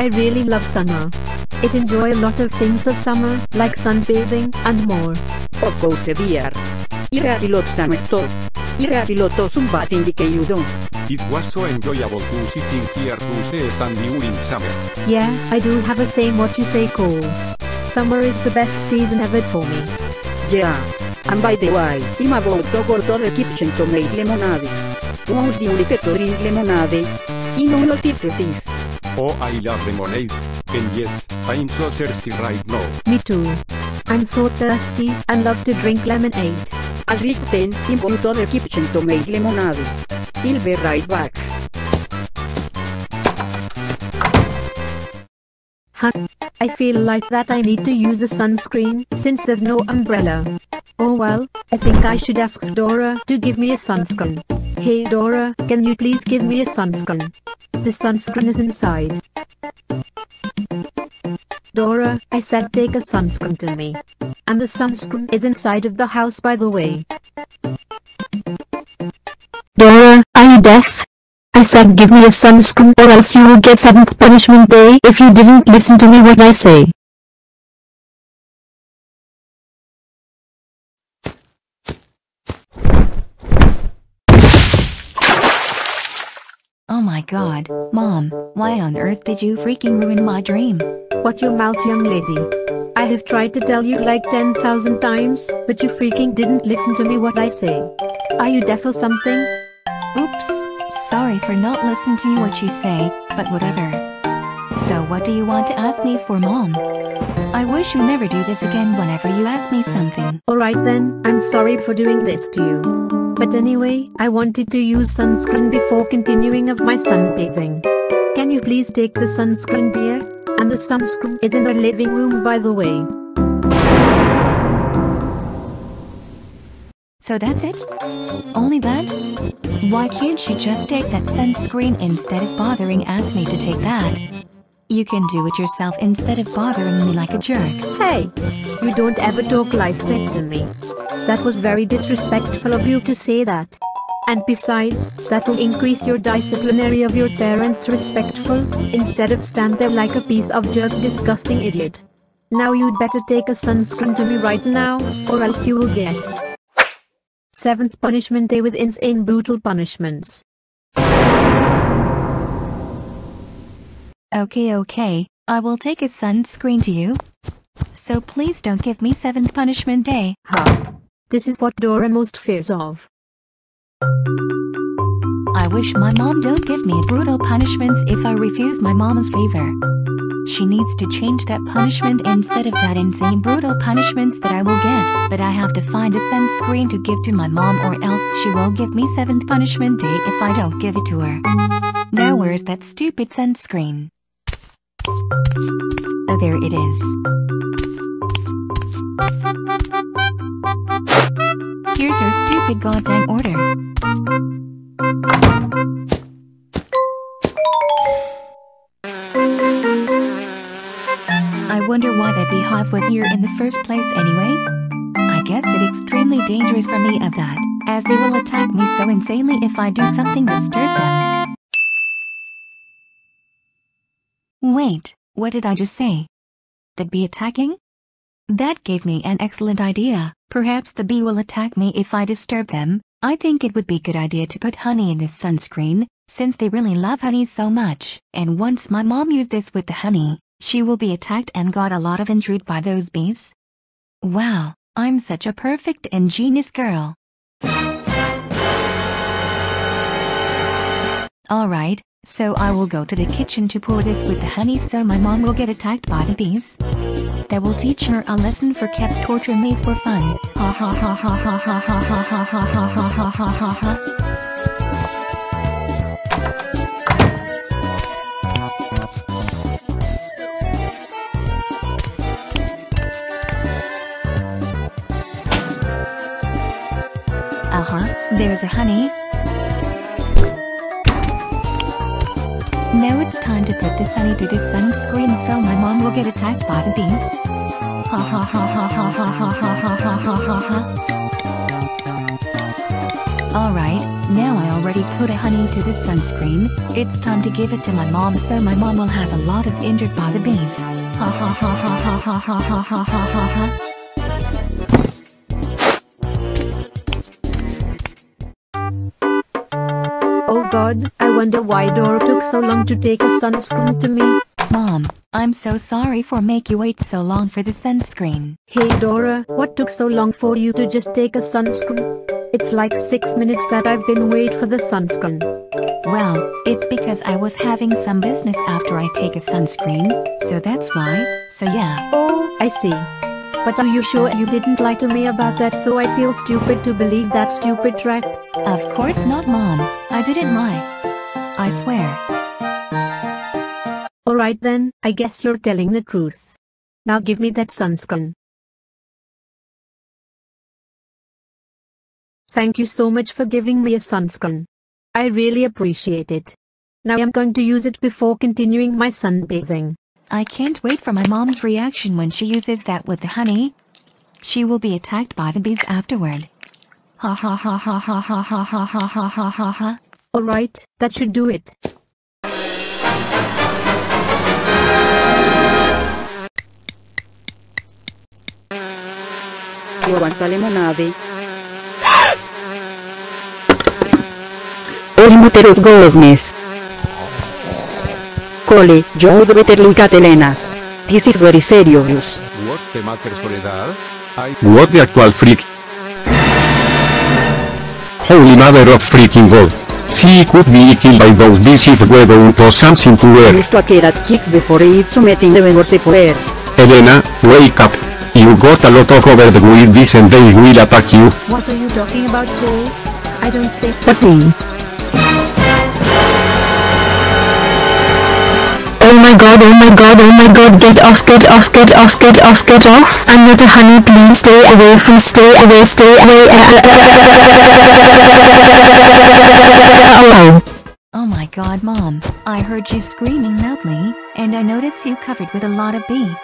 know, I really love summer. It enjoy a lot of things of summer, like sunbathing and more. Oko sevier. Irreachilot sametto. Irreachilotto sumbating you don't. It was so enjoyable to sitting here to see sun during summer. Yeah, I do have a same what you say Cole. Summer is the best season ever for me. Yeah. And by the way, ima volto corto the kitchen to make lemonade. Wow the only to drink lemonade. I know your this. Oh, I love lemonade. And yes, I'm so thirsty right now. Me too. I'm so thirsty and love to drink lemonade. I'll drink then, I'm going to the kitchen to make lemonade. I'll be right back. Huh? I feel like that I need to use a sunscreen since there's no umbrella. Oh well, I think I should ask Dora to give me a sunscreen. Hey Dora, can you please give me a sunscreen? The sunscreen is inside. Dora, I said take a sunscreen to me. And the sunscreen is inside of the house by the way. Dora, are you deaf? I said give me a sunscreen or else you will get 7th punishment day if you didn't listen to me what I say. Oh my god, mom, why on earth did you freaking ruin my dream? What your mouth young lady. I have tried to tell you like 10,000 times, but you freaking didn't listen to me what I say. Are you deaf or something? Oops. Sorry for not listening to you what you say, but whatever. So what do you want to ask me for mom? I wish you never do this again whenever you ask me something. Alright then, I'm sorry for doing this to you. But anyway, I wanted to use sunscreen before continuing of my sunbathing. Can you please take the sunscreen dear? And the sunscreen is in the living room by the way. So that's it? Only that? Why can't she just take that sunscreen instead of bothering ask me to take that? You can do it yourself instead of bothering me like a jerk. Hey! You don't ever talk like that to me. That was very disrespectful of you to say that. And besides, that will increase your disciplinary of your parents respectful, instead of stand there like a piece of jerk disgusting idiot. Now you'd better take a sunscreen to me right now, or else you will get 7th punishment day with insane brutal punishments. Okay okay, I will take a sunscreen to you. So please don't give me 7th punishment day. Huh. This is what Dora most fears of. I wish my mom don't give me brutal punishments if I refuse my mom's favor. She needs to change that punishment instead of that insane brutal punishments that I will get. But I have to find a sunscreen to give to my mom or else she will give me 7th punishment day if I don't give it to her. Now where's that stupid sunscreen? Oh there it is. Here's your stupid goddamn order. I wonder why that beehive was here in the first place anyway? I guess it extremely dangerous for me of that, as they will attack me so insanely if I do something to disturb them. Wait, what did I just say? The bee attacking? That gave me an excellent idea. Perhaps the bee will attack me if I disturb them. I think it would be good idea to put honey in this sunscreen, since they really love honey so much. And once my mom used this with the honey, she will be attacked and got a lot of injured by those bees. Wow, I'm such a perfect and genius girl. Alright, so I will go to the kitchen to pour this with the honey so my mom will get attacked by the bees. That will teach her a lesson for kept torturing me for fun. Ha ha ha ha ha ha ha ha ha ha ha ha ha ha ha. Uh-huh, there's a honey. This honey to this sunscreen so my mom will get attacked by the bees. Ha ha ha ha ha ha ha ha ha ha ha ha ha. Alright, now I already put a honey to the sunscreen, it's time to give it to my mom so my mom will have a lot of injured by the bees. Ha ha ha ha ha ha ha ha ha ha ha ha. Oh god, I wonder why Dora took so long to take a sunscreen to me. Mom, I'm so sorry for make you wait so long for the sunscreen. Hey Dora, what took so long for you to just take a sunscreen? It's like 6 minutes that I've been wait for the sunscreen. Well, it's because I was having some business after I take a sunscreen, so that's why, so yeah. Oh, I see. But are you sure you didn't lie to me about that so I feel stupid to believe that stupid trap? Of course not mom, I didn't lie. I swear. Alright then, I guess you're telling the truth. Now give me that sunscreen. Thank you so much for giving me a sunscreen. I really appreciate it. Now I'm going to use it before continuing my sunbathing. I can't wait for my mom's reaction when she uses that with the honey. She will be attacked by the bees afterward. Ha ha ha ha ha ha ha ha ha ha ha ha ha. Alright, that should do it. Avanza lemonade. Olimuterów gołownies. Cole, Joe better look at Elena. This is very serious. What's the matter, Soledad? I. What the actual freak? Holy mother of freaking God. She could be killed by those bees if we don't do something to her. Used to a kick before it's meeting the vendors for air. Elena, wake up. You got a lot of over the with this and they will attack you. What are you talking about, Cole? I don't think. What mean? My god, oh my god, oh my god, get off, get off, get off, get off, get off. I'm not a honey, please stay away from, stay away, stay away. Oh. Oh my god mom, I heard you screaming loudly, and I noticed you covered with a lot of bee.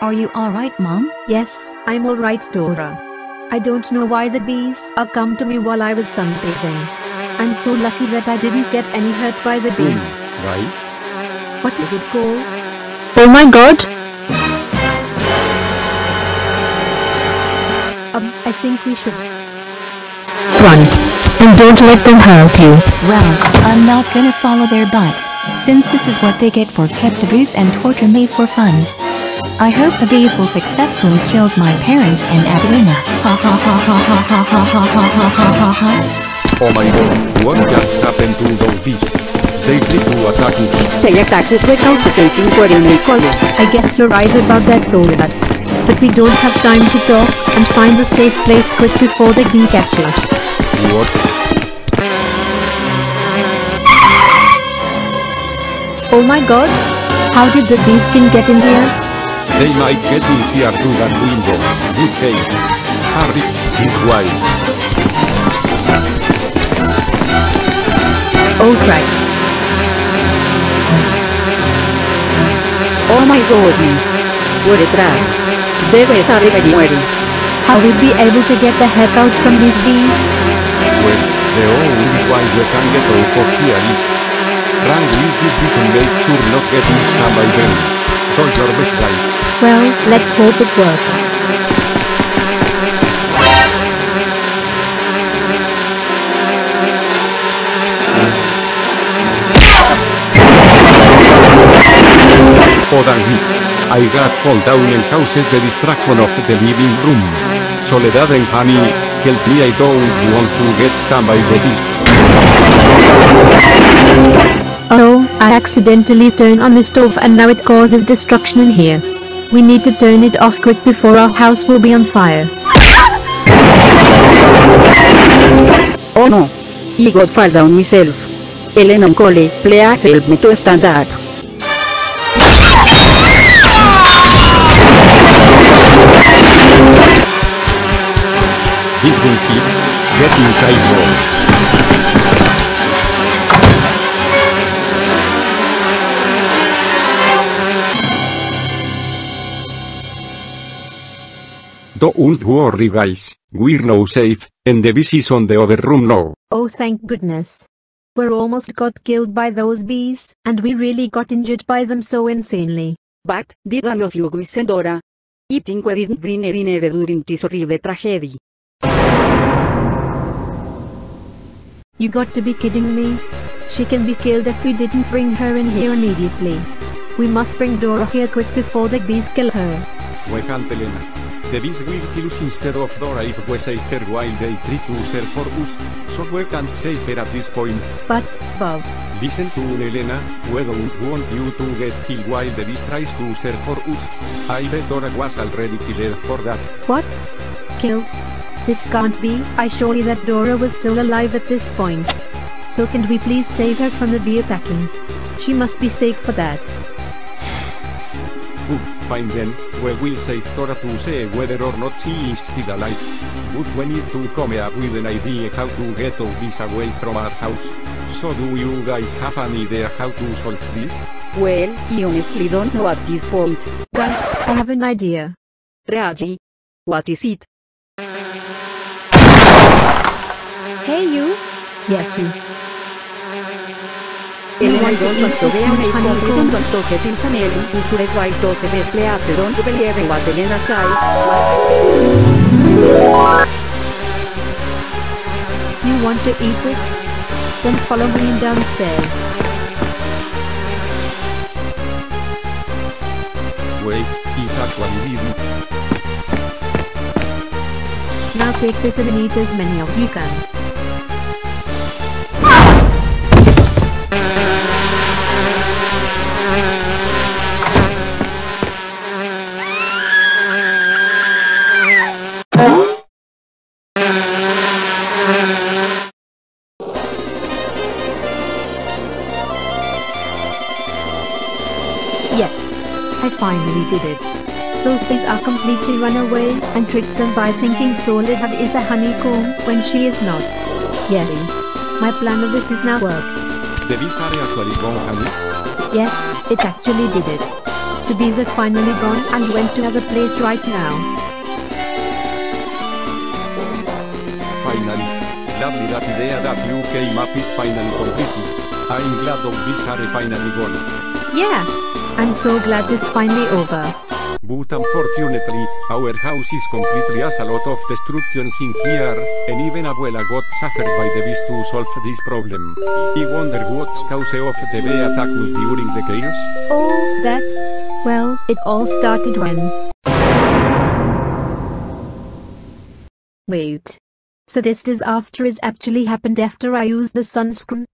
Are you alright mom? Yes, I'm alright, Dora. I don't know why the bees are come to me while I was sunbathing. I'm so lucky that I didn't get any hurt by the bees. Guys? What is it, Cole? Oh my god. Um, I think we should. Run. And don't let them hurt you. Well, I'm not gonna follow their butts, since this is what they get for kept bees and torture me for fun. I hope the bees will successfully kill my parents and Adelina. Ha ha ha ha ha ha ha ha ha ha ha ha ha. Oh my god, what just happened to those bees? They tried to attack us. They attack with recalcitrating query Cole. I guess you're right about that, Soledad. But we don't have time to talk and find a safe place quick before the bee catch us. What? Oh my god! How did the bees can get in here? They might get in here through that window. Good hey. Harry, this way. Oh my goodness. What a trap. Debe estar muere. How will we be able to get the heck out from these bees? Well, the only way we can get out of here is... Run with this bees and make sure not getting stung by them. Do your best guys. Well, let's hope it works. Damn it. I got fall down and causes the distraction of the living room. Soledad and Honey, help me I don't want to get stung by the bees. Oh, I accidentally turned on the stove and now it causes destruction in here. We need to turn it off quick before our house will be on fire. Oh no. I got fall down myself. Elena and Cole, please help me to stand up. This keep. Get inside more. Don't worry guys, we're now safe, and the bees is on the other room now. Oh thank goodness. We're almost got killed by those bees, and we really got injured by them so insanely. But, did all of you with Dora? Eating we didn't bring her in here during this horrible tragedy. You got to be kidding me. She can be killed if we didn't bring her in here immediately. We must bring Dora here quick before the bees kill her. We can't Elena. The bees will kill us instead of Dora if we save her while they try to search for us, so we can't save her at this point. But, Bout, Listen to me, Elena, we don't want you to get killed while the bees tries to search for us. I bet Dora was already killed for that. what? Killed? This can't be, I surely that Dora was still alive at this point. So can we please save her from the bee attacking? She must be safe for that. Good, fine then, we will save Dora to see whether or not she is still alive. But we need to come up with an idea how to get all this away from our house. So do you guys have an idea how to solve this? Well, I honestly don't know at this point. Guys, I have an idea. Reagi. What is it? Hey you! Yes you. Elena want to don't eat want to this be a sweet honeycomb? don't want to get in Sanelli, into the white dose of espleace, don't believe what Elena says. You want to eat it? Then follow me downstairs. Wait, it actually didn't. Now take this and eat as many as you can. Yes. I finally did it. Those bees are completely run away, and tricked them by thinking Soledad is a honeycomb when she is not. Yay. My plan of this is now worked. The bees are actually gone, honey. Yes, it actually did it. The bees are finally gone and went to other place right now. Lovely that idea that you came up is finally completed. I'm glad those bees are finally gone. Yeah. I'm so glad this finally over. But unfortunately, our house is completely has a lot of destructions in here, and even Abuela got suffered by the beast to solve this problem. I wonder what's cause of the bee attack us during the chaos? Oh, that. Well, it all started when. Wait. So this disaster is actually happened after I used the sunscreen?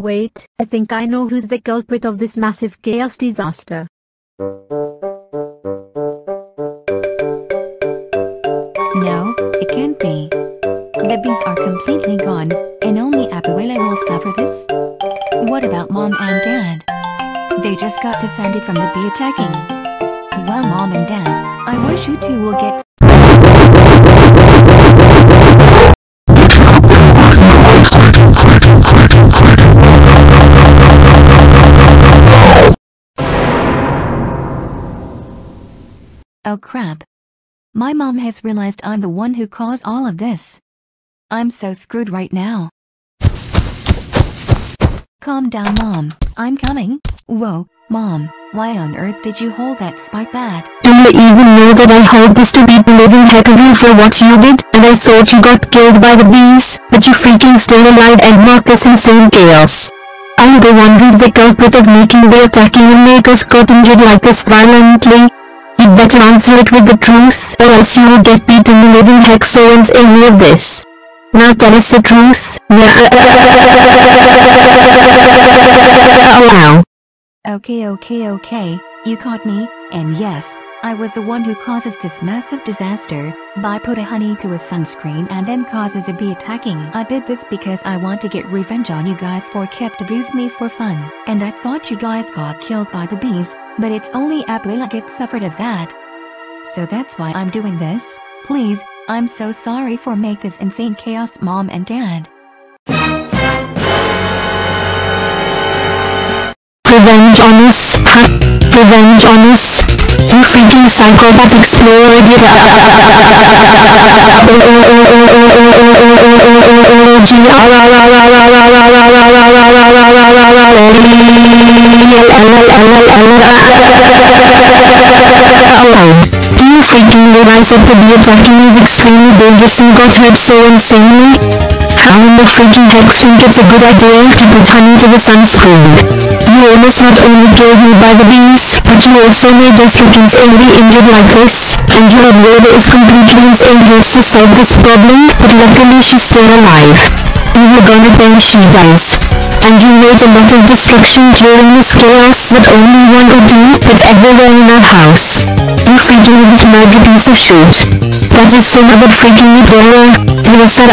Wait, I think I know who's the culprit of this massive chaos disaster. No, it can't be. The bees are completely gone, and only Abuela will suffer this? What about mom and dad? They just got defended from the bee attacking. Well mom and dad, I wish you two will get Oh crap. My mom has realized I'm the one who caused all of this. I'm so screwed right now. Calm down, mom. I'm coming. Whoa, mom, why on earth did you hold that spike bat? Do you even know that I hold this to be the living heck of you for what you did? And I thought you got killed by the bees, but you freaking still alive and not this insane chaos. I'm the one who's the culprit of making the attacking and make us got injured like this violently? You'd better answer it with the truth, or else you will get beaten the living heck so ends any of this. Now tell us the truth. Wow. Okay, okay, okay, you caught me, and yes, I was the one who causes this massive disaster, by putting honey to a sunscreen and then causes a bee attacking. I did this because I want to get revenge on you guys for kept abuse me for fun, and I thought you guys got killed by the bees, but it's only Abuela get suffered of that. So that's why I'm doing this, please, I'm so sorry for make this insane chaos mom and dad. Revenge on huh? Revenge on us. You freaking psychopath explorer idiot. Do you freaking realize that the bee attacking is extremely dangerous and got hurt so insanely? Freaking heck think it's a good idea to put honey to the sunscreen? You almost not only killed me by the bees, but you also made freaking insanely injured like this, and your is completely here to solve this problem, but luckily she's still alive. We were gonna think she dies. And you made a lot of destruction during this chaos that only one or two put everywhere in our house. You freaking little murder piece of shit. That is so mother freaking me Dora. You so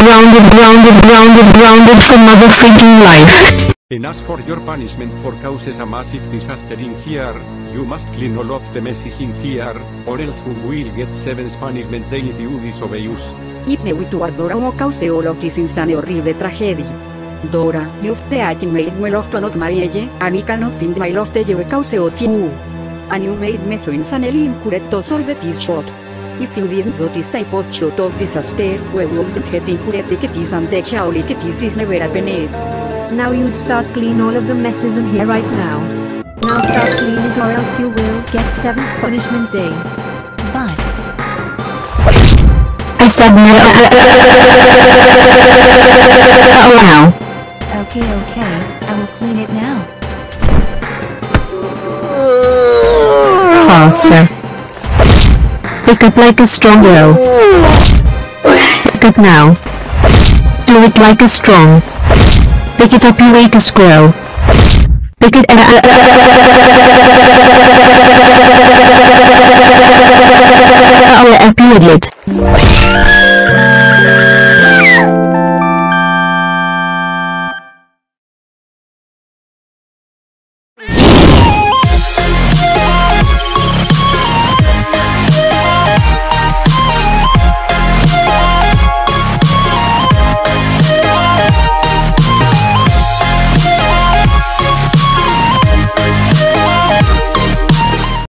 grounded, grounded, grounded, grounded for mother freaking life. And as for your punishment for causes a massive disaster in here, you must clean all of the messes in here, or else you will get seven punishment day if you disobey us. Ipne wituas Dora o cause all of this insane horrible tragedy. Dora, you've taken made well of to not my age, and I cannot find my lost age cause of you. And you made me so insanely incorrect to solve this shot. If you didn't do this type of shot of disaster, we wouldn't get incorrect like it is and the chow like it is is never happened. Now you'd start clean all of the messes in here right now. Now start cleaning or else you will get 7th punishment day. But, I said no. Oh wow. okay okay, I will clean it now. Faster. Pick up like a strong girl. Pick up now. Do it like a strong. Pick it up you weakest girl. Pick it up. you idiot.